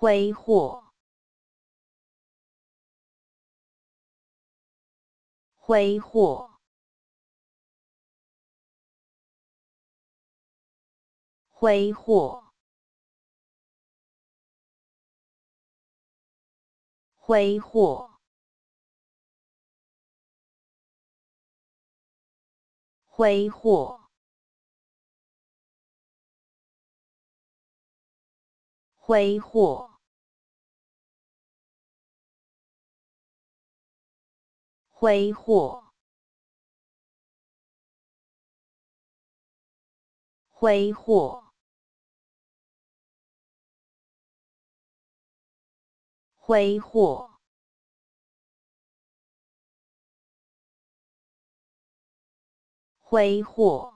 挥霍，挥霍，挥霍，挥霍，挥霍。挥霍，挥霍，挥霍，挥霍，挥霍。